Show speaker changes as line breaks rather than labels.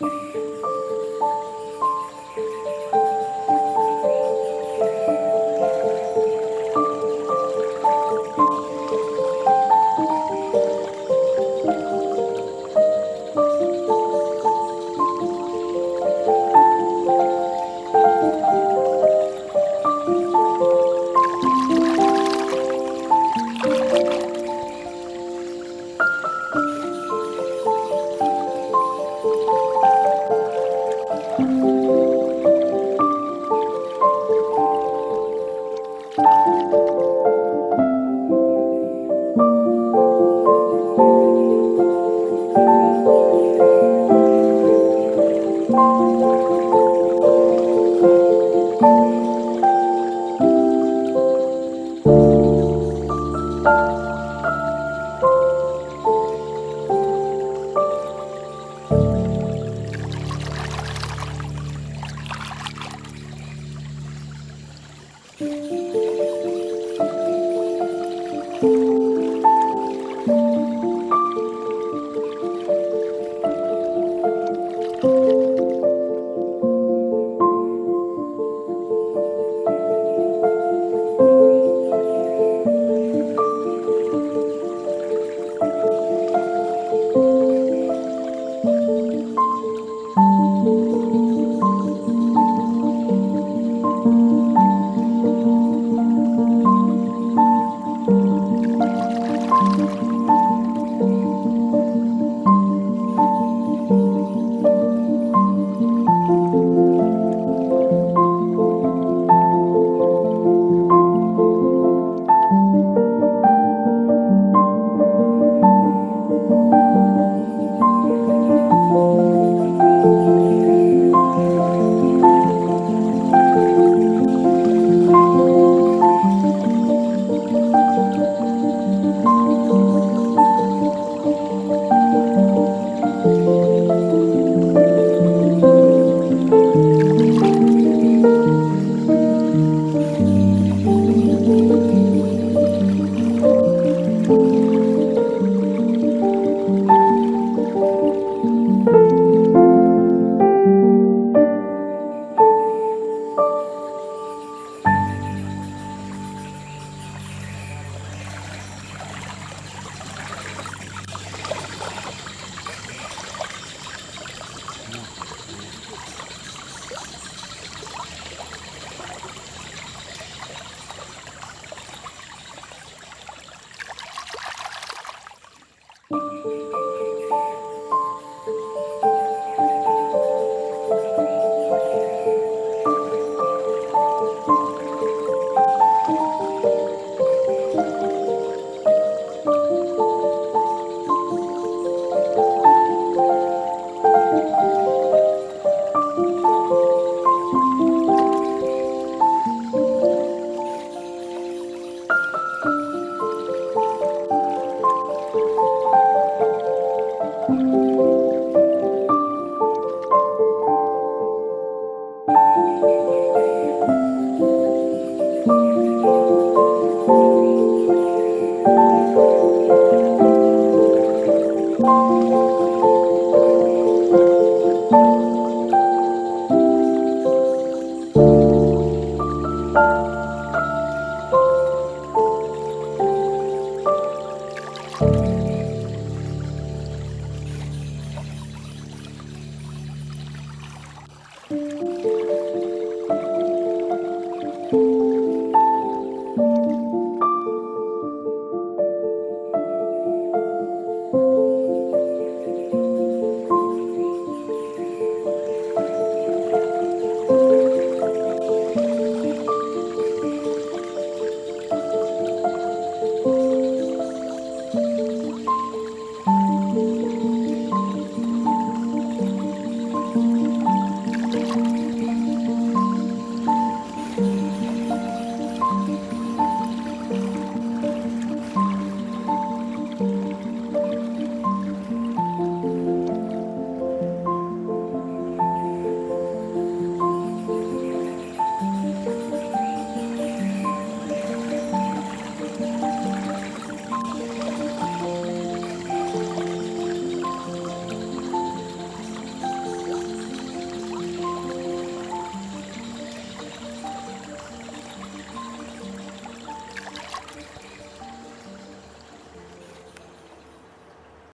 You. Música